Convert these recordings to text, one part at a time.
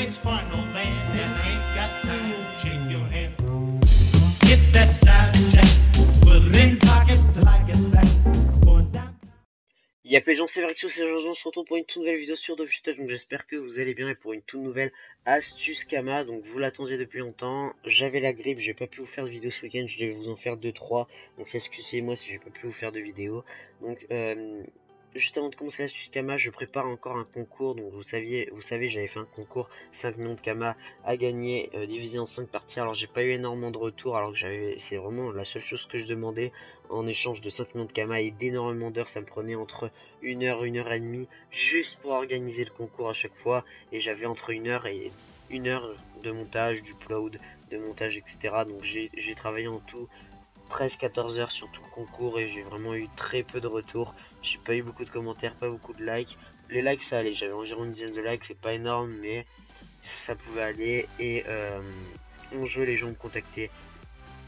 waits for no man and ain't got time. Y'a gens, c'est Verexio, c'est on se retrouve pour une toute nouvelle vidéo sur Dofustage, donc j'espère que vous allez bien et pour une toute nouvelle astuce Kama, donc vous l'attendiez depuis longtemps, j'avais la grippe, j'ai pas pu vous faire de vidéo ce week-end, je devais vous en faire 2-3, donc excusez-moi si j'ai pas pu vous faire de vidéo, donc euh, juste avant de commencer l'astuce Kama, je prépare encore un concours, donc vous saviez, vous savez j'avais fait un concours. 5 millions de Kama à gagner, euh, divisé en 5 parties, alors j'ai pas eu énormément de retours, alors que j'avais, c'est vraiment la seule chose que je demandais, en échange de 5 millions de Kama et d'énormément d'heures, ça me prenait entre 1 heure, 1 heure et demie juste pour organiser le concours à chaque fois. Et j'avais entre 1 heure et 1 heure de montage, du upload, de montage etc. Donc j'ai travaillé en tout 13-14 heures sur tout le concours et j'ai vraiment eu très peu de retours. J'ai pas eu beaucoup de commentaires, pas beaucoup de likes. Les likes ça allait, j'avais environ une dizaine de likes, c'est pas énorme mais ça pouvait aller. Et euh, en jeu les gens me contactaient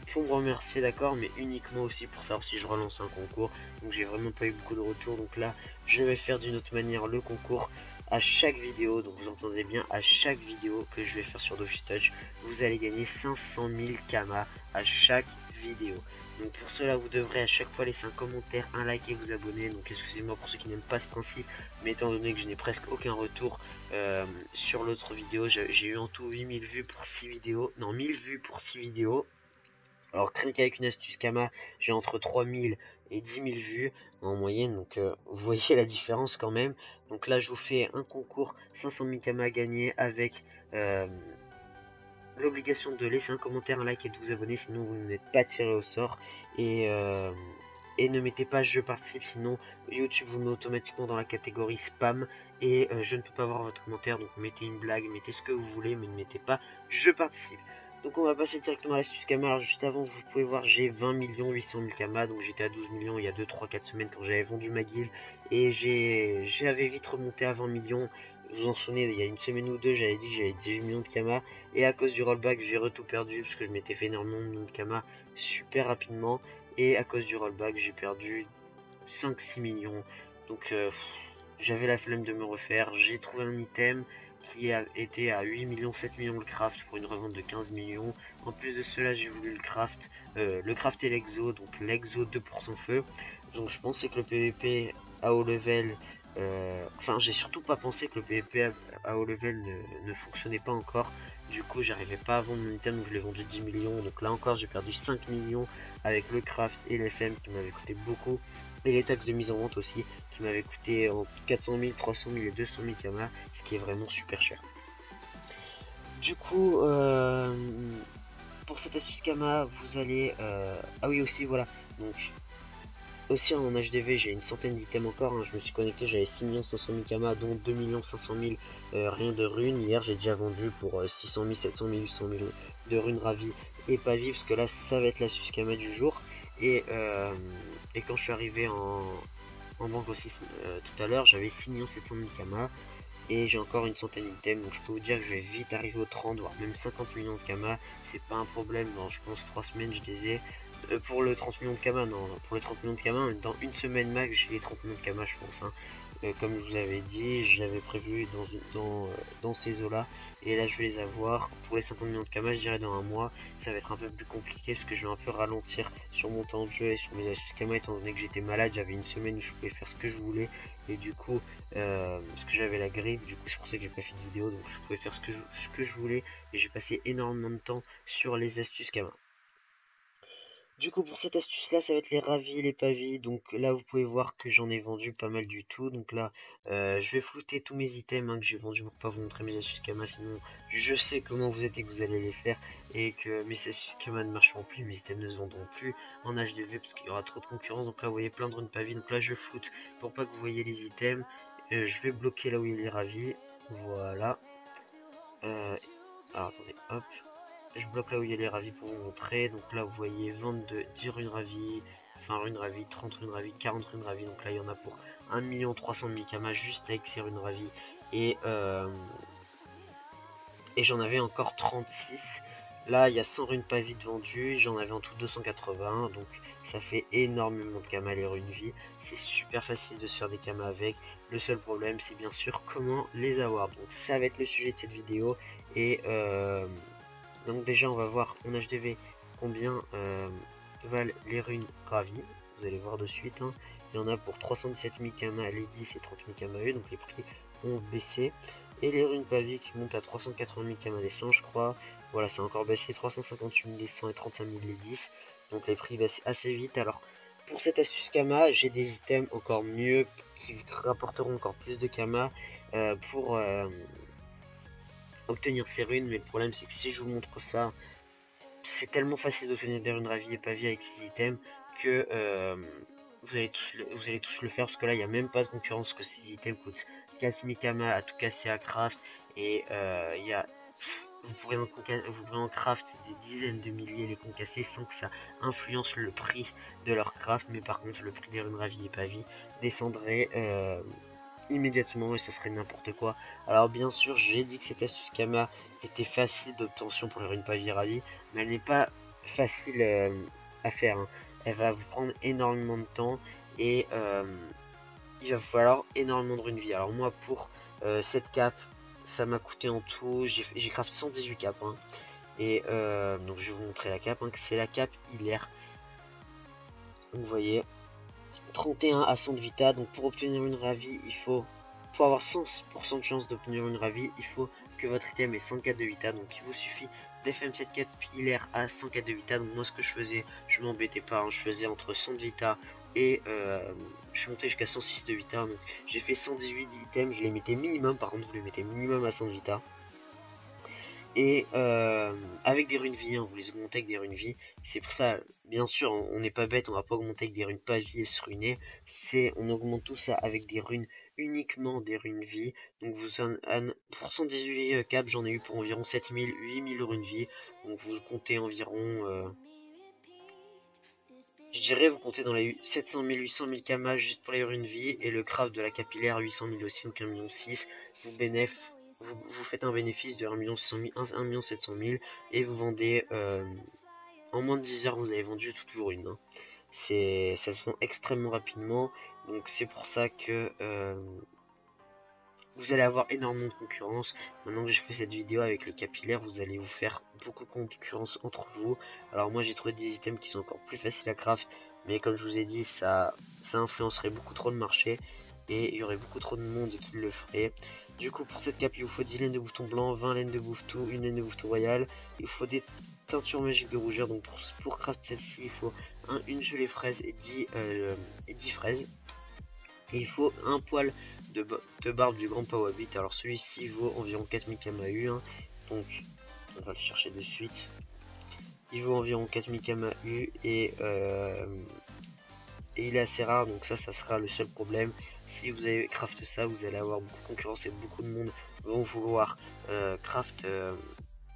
faut me remercier d'accord mais uniquement aussi pour savoir si je relance un concours. Donc j'ai vraiment pas eu beaucoup de retours. Donc là je vais faire d'une autre manière le concours à chaque vidéo. Donc vous entendez bien à chaque vidéo que je vais faire sur Dofus Touch vous allez gagner 500 000 kamas à chaque donc pour cela vous devrez à chaque fois laisser un commentaire un like et vous abonner. Donc excusez-moi pour ceux qui n'aiment pas ce principe mais étant donné que je n'ai presque aucun retour euh, sur l'autre vidéo j'ai eu en tout 8000 vues pour 6 vidéos. Non 1000 vues pour 6 vidéos. Alors rien qu'avec une astuce Kama, j'ai entre 3000 et 10 000 vues en moyenne, donc euh, vous voyez la différence quand même. Donc là je vous fais un concours 500 000 Kama à gagner avec euh, l'obligation de laisser un commentaire, un like et de vous abonner, sinon vous n'êtes pas tiré au sort. Et, euh, et ne mettez pas je participe, sinon YouTube vous met automatiquement dans la catégorie spam et je ne peux pas voir votre commentaire. Donc mettez une blague, mettez ce que vous voulez, mais ne mettez pas je participe. Donc on va passer directement à l'astuce Kama. Alors juste avant, vous pouvez voir, j'ai 20 millions 800 000 Kama. Donc j'étais à 12 millions il y a 2, 3, 4 semaines quand j'avais vendu ma guilde. Et j'avais vite remonté à 20 millions. Vous en souvenez, il y a une semaine ou deux, j'avais dit que j'avais 18 millions de Kama. Et à cause du rollback, j'ai tout perdu parce que je m'étais fait énormément de Kama super rapidement. Et à cause du rollback, j'ai perdu 5-6 millions. Donc euh, j'avais la flemme de me refaire. J'ai trouvé un item qui a été à 8 millions, 7 millions le craft pour une revente de 15 millions. En plus de cela, j'ai voulu le craft, euh, le craft et l'exo, donc l'exo 2% feu. Donc je pensais que le PVP à haut level, enfin j'ai surtout pas pensé que le PVP à, haut level ne, fonctionnait pas encore. Du coup, j'arrivais pas à vendre mon item, donc je l'ai vendu 10 millions. Donc là encore, j'ai perdu 5 millions avec le craft et l'FM qui m'avait coûté beaucoup et les taxes de mise en vente aussi qui m'avaient coûté en 400 000, 300 000 et 200 000 kamas, ce qui est vraiment super cher. Du coup, euh, pour cette astuce Kama, vous allez... Euh, ah oui aussi, voilà. Donc, aussi en HDV, j'ai une centaine d'items encore. Hein. Je me suis connecté, j'avais 6 500 000 Kama, dont 2 500 000 rien de runes. Hier, j'ai déjà vendu pour 600 000, 700 000, 800 000 de runes ravies et pas vives, parce que là, ça va être l'astuce Kama du jour. Et, euh, et quand je suis arrivé en, banque aussi euh, tout à l'heure, j'avais 6 700 000 Kama et j'ai encore une centaine d'items. Donc je peux vous dire que je vais vite arriver aux 30, voire même 50 millions de Kama. C'est pas un problème, dans je pense 3 semaines je les ai. Euh, pour le 30 millions de Kama, non, pour les 30 millions de dans une semaine max j'ai les 30 millions de Kama je pense. Hein. Euh, comme je vous avais dit, j'avais prévu euh, dans ces eaux là. Et là je vais les avoir. Pour les 50 millions de Kama, je dirais dans un mois. Ça va être un peu plus compliqué parce que je vais un peu ralentir sur mon temps de jeu et sur mes astuces Kama étant donné que j'étais malade. J'avais une semaine où je pouvais faire ce que je voulais. Et du coup, parce que j'avais la grippe, du coup c'est pour ça que j'ai pas fait de vidéo. Donc je pouvais faire ce que je, ce que je voulais. Et j'ai passé énormément de temps sur les astuces Kama. Du coup pour cette astuce là ça va être les ravis les pavis donc là vous pouvez voir que j'en ai vendu pas mal du tout. Donc là euh, je vais flouter tous mes items hein, que j'ai vendus pour pas vous montrer mes astuces Kama. Sinon je sais comment vous êtes et que vous allez les faire. Et que mes astuces Kama ne marcheront plus mes items ne se vendront plus en HDV parce qu'il y aura trop de concurrence. Donc là vous voyez plein de runes pavis donc là je floute pour pas que vous voyez les items. Euh, je vais bloquer là où il y a voilà. Euh, alors attendez hop je bloque là où il y a les ravis pour vous montrer. Donc là, vous voyez 22, 10 runes ravis, 20 runes ravis, 30 runes ravis, 40 runes ravis. Donc là, il y en a pour 1 300 000 kamas juste avec ces runes ravis. Et, euh, et j'en avais encore 36 Là, il y a 100 runes pas vite vendues, j'en avais en tout 280, donc ça fait énormément de kamas les runes vie. C'est super facile de se faire des kamas avec. Le seul problème, c'est bien sûr comment les avoir. Donc ça va être le sujet de cette vidéo. Et euh, donc déjà, on va voir en HDV combien euh, valent les runes ravies. Vous allez voir de suite. Hein. Il y en a pour 317 000 kamas les 10 et 30 000 kamas eux, donc les prix ont baissé. Et les runes pavis qui montent à 380 000 kamas les 100, je crois. Voilà, c'est encore baissé 358 000 les 100 et 35 000 les 10. Donc les prix baissent assez vite. Alors pour cette astuce Kama, j'ai des items encore mieux qui rapporteront encore plus de Kama euh, pour euh, obtenir ces runes. Mais le problème c'est que si je vous montre ça, c'est tellement facile d'obtenir des runes ravies et pavies avec ces items que euh, vous, allez tous le, vous allez tous le faire parce que là il n'y a même pas de concurrence que ces items coûtent 4000 Kama à tout casser à craft et il y a vous pourrez, en vous craft des dizaines de milliers les concasser sans que ça influence le prix de leur craft, mais par contre le prix des runes ravies et pavis descendrait euh, immédiatement et ça serait n'importe quoi. Alors bien sûr j'ai dit que cette astuce Kama était facile d'obtention pour les runes pavis ravies, mais elle n'est pas facile euh, à faire. Hein. Elle va vous prendre énormément de temps et euh, il va falloir énormément de runes vie. Alors moi pour cette cape ça m'a coûté en tout, j'ai craft 118 capes. Hein. Et euh, donc je vais vous montrer la cape, hein, c'est la cape hilaire. Vous voyez, 31 à 100 de vita, donc pour obtenir une ravie, il faut, pour avoir 100% de chance d'obtenir une ravie, il faut que votre item ait 104 de vita, donc il vous suffit d'FM cette cape hilaire à 104 de vita, donc moi ce que je faisais, je m'embêtais pas, hein. je faisais entre 100 de vita et euh, je suis monté jusqu'à 106 de vita. Donc j'ai fait 118 items. Je les mettais minimum par contre vous les mettez minimum à 100 de vita et euh, avec des runes vie, hein, vous les augmentez avec des runes vie. C'est pour ça, bien sûr, on n'est pas bête, on va pas augmenter avec des runes pas vie et se ruiner. On augmente tout ça avec des runes uniquement des runes vie. Donc vous en, pour 118 euh, caps, j'en ai eu pour environ 7000, 8000 runes vie. Donc vous comptez environ je dirais vous comptez dans les 700 000, 800 000 kamas juste pour les runes vie et le craft de la capillaire 800 000 aussi, donc 1 million 6. Vous, bénéf vous, faites un bénéfice de 1 million 700 000 et vous vendez euh, en moins de 10 heures vous avez vendu toutes vos runes. Hein. C'est ça se vend extrêmement rapidement donc c'est pour ça que euh, vous allez avoir énormément de concurrence. Maintenant que j'ai fait cette vidéo avec les capillaires, vous allez vous faire beaucoup de concurrence entre vous. Alors moi j'ai trouvé des items qui sont encore plus faciles à craft, mais comme je vous ai dit, ça, ça influencerait beaucoup trop le marché et il y aurait beaucoup trop de monde qui le ferait. Du coup pour cette cape il vous faut 10 laines de bouton blanc, 20 laines de bouffetou, une laine de bouffetou royal. Il faut des teintures magiques de rougeur, donc pour, pour craft celle-ci il faut un, une gelée fraise et 10, euh, et 10 fraises. Il faut un poil de, barbe du grand Pawabit. Alors celui-ci vaut environ 4000 KMAU. Hein. donc on va le chercher de suite. Il vaut environ 4000 KMAU et, euh, et il est assez rare. Donc ça, ça sera le seul problème. Si vous avez craft ça, vous allez avoir beaucoup de concurrence et beaucoup de monde vont vouloir euh, craft euh,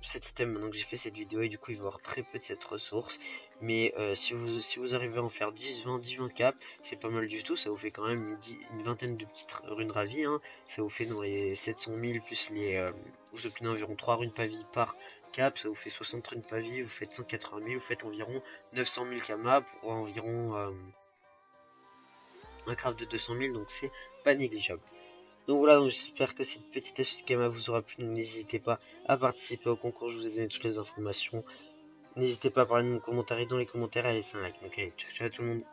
cet item. Maintenant que j'ai fait cette vidéo et du coup il va y avoir très peu de cette ressource. Mais euh, si, vous, si vous arrivez à en faire 10, 20, 10, 20 cap c'est pas mal du tout, ça vous fait quand même une, vingtaine de petites runes ravies, hein. ça vous fait dans les 700 000 plus les... Vous obtenez environ 3 runes pavis par cap, ça vous fait 60 runes pavis, vous faites 180 000, vous faites environ 900 000 kamas pour environ un craft de 200 000, donc c'est pas négligeable. Donc voilà, donc j'espère que cette petite astuce gamma vous aura plu. N'hésitez pas à participer au concours, je vous ai donné toutes les informations. N'hésitez pas à parler de mon commentaire et dans les commentaires à laisser un like. Donc allez, ciao, ciao tout le monde.